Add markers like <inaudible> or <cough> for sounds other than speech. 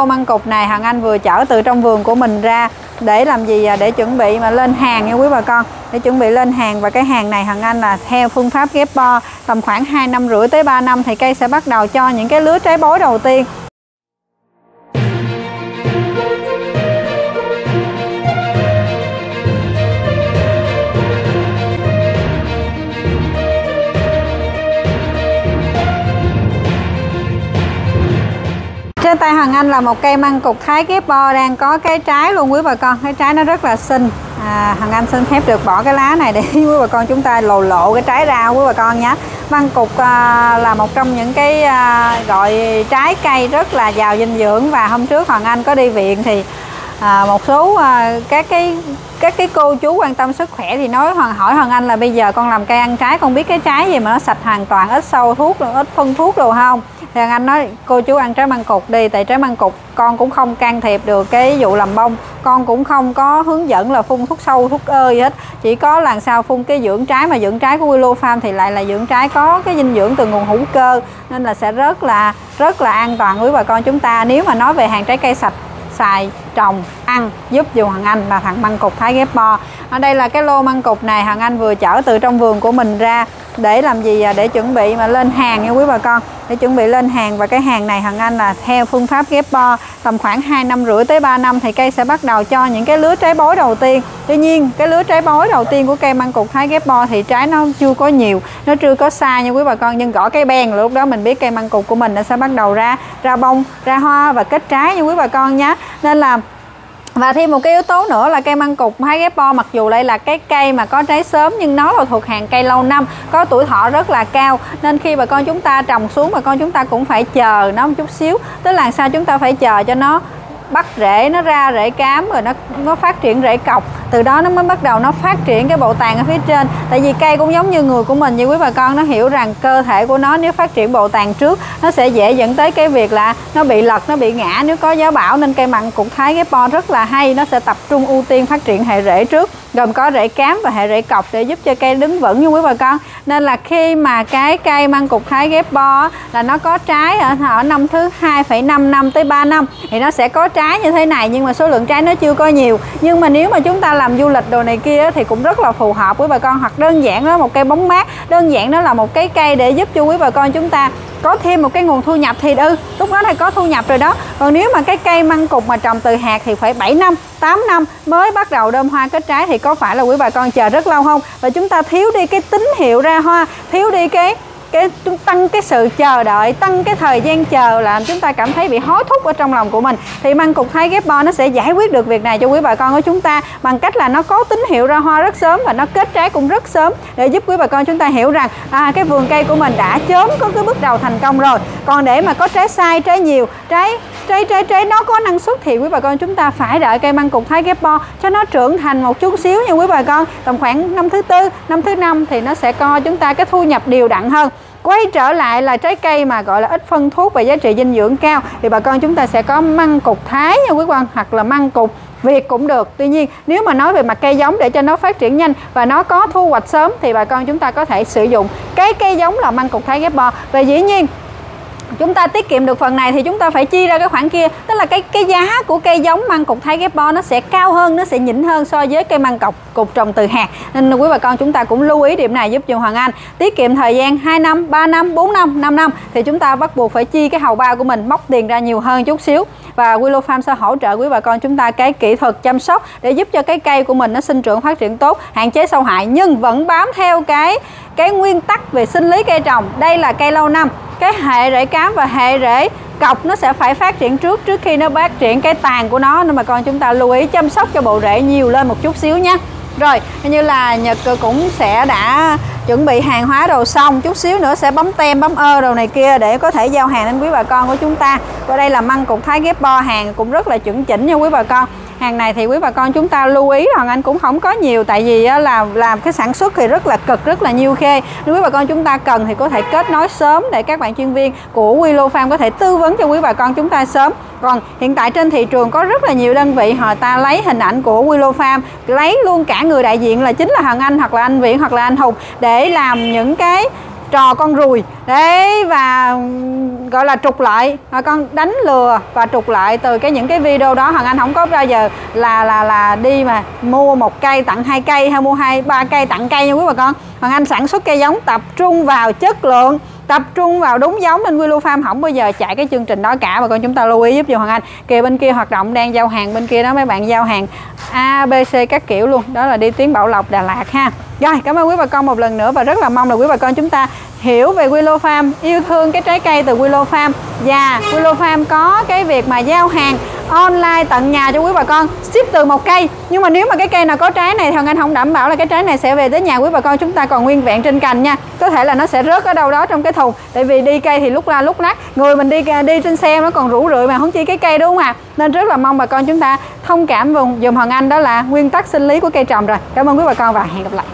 Cô măng cục này, Hằng Anh vừa chở từ trong vườn của mình ra để làm gì à? để chuẩn bị mà lên hàng nha quý bà con. Để chuẩn bị lên hàng và cái hàng này, Hằng Anh là theo phương pháp ghép bo tầm khoảng 2 năm rưỡi tới 3 năm thì cây sẽ bắt đầu cho những cái lứa trái bối đầu tiên. Tay hoàng Anh là một cây măng cục thái ghép bo đang có cái trái luôn quý bà con. Cái trái nó rất là xinh. À, Hoàng Anh xin phép được bỏ cái lá này để <laughs> quý bà con chúng ta lồ lộ cái trái ra quý bà con nhé. Măng cục à, là một trong những cái à, gọi trái cây rất là giàu dinh dưỡng Và hôm trước hoàng Anh có đi viện thì à, một số à, các cái các cái cô chú quan tâm sức khỏe thì nói hoàng hỏi hoàng anh là bây giờ con làm cây ăn trái con biết cái trái gì mà nó sạch hoàn toàn ít sâu thuốc ít phân thuốc đồ không? Thì hoàng anh nói cô chú ăn trái măng cục đi tại trái măng cục con cũng không can thiệp được cái vụ làm bông con cũng không có hướng dẫn là phun thuốc sâu thuốc ơ gì hết. Chỉ có làm sao phun cái dưỡng trái mà dưỡng trái của Willow Farm thì lại là dưỡng trái có cái dinh dưỡng từ nguồn hữu cơ nên là sẽ rất là rất là an toàn với bà con chúng ta. Nếu mà nói về hàng trái cây sạch xài, trồng, ăn, giúp dù Hằng Anh là thằng măng cục thái ghép bo. Ở đây là cái lô măng cục này Hằng Anh vừa chở từ trong vườn của mình ra để làm gì à, để chuẩn bị mà lên hàng nha quý bà con. Để chuẩn bị lên hàng và cái hàng này Hằng Anh là theo phương pháp ghép bo tầm khoảng 2 năm rưỡi tới 3 năm thì cây sẽ bắt đầu cho những cái lứa trái bối đầu tiên. Tuy nhiên, cái lứa trái bối đầu tiên của cây măng cục thái ghép bo thì trái nó chưa có nhiều, nó chưa có xa nha quý bà con. Nhưng gõ cái bèn lúc đó mình biết cây măng cục của mình nó sẽ bắt đầu ra ra bông, ra hoa và kết trái nha quý bà con nhé nên là và thêm một cái yếu tố nữa là cây măng cục hay ghép bo mặc dù đây là cái cây mà có trái sớm nhưng nó là thuộc hàng cây lâu năm, có tuổi thọ rất là cao. Nên khi bà con chúng ta trồng xuống, bà con chúng ta cũng phải chờ nó một chút xíu. Tức là sao chúng ta phải chờ cho nó bắt rễ nó ra rễ cám rồi nó nó phát triển rễ cọc. Từ đó nó mới bắt đầu nó phát triển cái bộ tàn ở phía trên. Tại vì cây cũng giống như người của mình như quý bà con nó hiểu rằng cơ thể của nó nếu phát triển bộ tàn trước nó sẽ dễ dẫn tới cái việc là nó bị lật nó bị ngã. Nếu có gió bão nên cây mặn cục thái ghép bo rất là hay nó sẽ tập trung ưu tiên phát triển hệ rễ trước gồm có rễ cám và hệ rễ cọc để giúp cho cây đứng vững như quý bà con. Nên là khi mà cái cây măng cục thái ghép bo là nó có trái ở, ở năm thứ 2,5 năm tới 3 năm thì nó sẽ có trái như thế này, nhưng mà số lượng trái nó chưa có nhiều. Nhưng mà nếu mà chúng ta làm du lịch đồ này kia thì cũng rất là phù hợp với bà con. Hoặc đơn giản đó, một cây bóng mát. Đơn giản đó là một cái cây để giúp cho quý bà con chúng ta có thêm một cái nguồn thu nhập thì ừ lúc đó thì có thu nhập rồi đó. Còn nếu mà cái cây măng cục mà trồng từ hạt thì phải 7 năm 8 năm mới bắt đầu đơm hoa kết trái thì có phải là quý bà con chờ rất lâu không? Và chúng ta thiếu đi cái tín hiệu ra hoa, thiếu đi cái cái tăng cái sự chờ đợi tăng cái thời gian chờ làm chúng ta cảm thấy bị hối thúc ở trong lòng của mình. Thì măng cục thái ghép bo nó sẽ giải quyết được việc này cho quý bà con của chúng ta bằng cách là nó có tín hiệu ra hoa rất sớm và nó kết trái cũng rất sớm để giúp quý bà con chúng ta hiểu rằng à, cái vườn cây của mình đã chớm có cái bước đầu thành công rồi. Còn để mà có trái sai trái nhiều trái trái trái trái nó có năng suất thì quý bà con chúng ta phải đợi cây măng cục thái ghép bo cho nó trưởng thành một chút xíu nha quý bà con. Tầm khoảng năm thứ tư năm thứ năm thì nó sẽ co chúng ta cái thu nhập đều đặn hơn quay trở lại là trái cây mà, gọi là, ít phân thuốc và giá trị dinh dưỡng cao, thì bà con chúng ta sẽ có măng cục thái nha quý quan hoặc là măng cục Việt cũng được. Tuy nhiên, nếu mà nói về mặt cây giống để cho nó phát triển nhanh và nó có thu hoạch sớm, thì bà con chúng ta có thể sử dụng cái cây giống là măng cục thái ghép bò và dĩ nhiên chúng ta tiết kiệm được phần này thì chúng ta phải chi ra cái khoản kia. Tức là cái cái giá của cây giống măng cục thái ghép bo nó sẽ cao hơn, nó sẽ nhỉnh hơn so với cây măng cọc cục trồng từ hạt nên quý bà con chúng ta cũng lưu ý điểm này giúp cho Hoàng Anh. Tiết kiệm thời gian 2 năm 3 năm 4 năm 5 năm thì chúng ta bắt buộc phải chi cái hầu bao của mình, móc tiền ra nhiều hơn chút xíu. Và Willow Farm sẽ hỗ trợ quý bà con chúng ta cái kỹ thuật chăm sóc để giúp cho cái cây của mình nó sinh trưởng, phát triển tốt, hạn chế sâu hại. Nhưng vẫn bám theo cái cái nguyên tắc về sinh lý cây trồng. Đây là cây lâu năm cái hệ rễ cám và hệ rễ cọc nó sẽ phải phát triển trước trước khi nó phát triển cái tàn của nó. Nên mà con chúng ta lưu ý chăm sóc cho bộ rễ nhiều lên một chút xíu nhé rồi như là Nhật cũng sẽ đã chuẩn bị hàng hóa đồ xong. Chút xíu nữa sẽ bấm tem, bấm ơ đồ này kia để có thể giao hàng đến quý bà con của chúng ta. Và đây là măng cục thái ghép bo hàng cũng rất là chuẩn chỉnh nha quý bà con hàng này thì quý bà con chúng ta lưu ý rằng anh cũng không có nhiều, tại vì là làm cái sản xuất thì rất là cực, rất là nhiều khê. Nếu quý bà con chúng ta cần thì có thể kết nối sớm để các bạn chuyên viên của Willow Farm có thể tư vấn cho quý bà con chúng ta sớm. Còn hiện tại trên thị trường có rất là nhiều đơn vị, họ ta lấy hình ảnh của Willow Farm, lấy luôn cả người đại diện là chính là Hằng Anh hoặc là anh Viễn hoặc là anh Hùng để làm những cái trò con ruồi đấy, và gọi là trục lại. Bà con đánh lừa và trục lại từ cái những cái video đó. Hoàng anh không có bao giờ là là là đi mà mua một cây tặng hai cây hay mua hai, ba cây tặng cây nha quý bà con. Hoàng anh sản xuất cây giống tập trung vào chất lượng, tập trung vào đúng giống nên Willow Farm không bao giờ chạy cái chương trình đó cả. Bà con chúng ta lưu ý giúp cho Hoàng Anh. Kìa, bên kia hoạt động đang giao hàng, bên kia đó mấy bạn giao hàng A, B, C các kiểu luôn. Đó là đi tuyến Bảo Lộc, Đà Lạt ha rồi, cảm ơn quý bà con một lần nữa và rất là mong là quý bà con chúng ta hiểu về Willow Farm, yêu thương cái trái cây từ Willow Farm. Và Willow Farm có cái việc mà giao hàng online tận nhà cho quý bà con, ship từ một cây. Nhưng mà nếu mà cái cây nào có trái này thì anh không đảm bảo là cái trái này sẽ về tới nhà quý bà con chúng ta còn nguyên vẹn trên cành nha. Có thể là nó sẽ rớt ở đâu đó trong cái thùng, tại vì đi cây thì lúc la lúc nát. Người mình đi đi trên xe nó còn rủ rượi mà không chỉ cái cây, đúng không ạ? À? nên rất là mong bà con chúng ta thông cảm vùng dùm hoàng anh, đó là nguyên tắc sinh lý của cây trồng rồi. Cảm ơn quý bà con và hẹn gặp lại.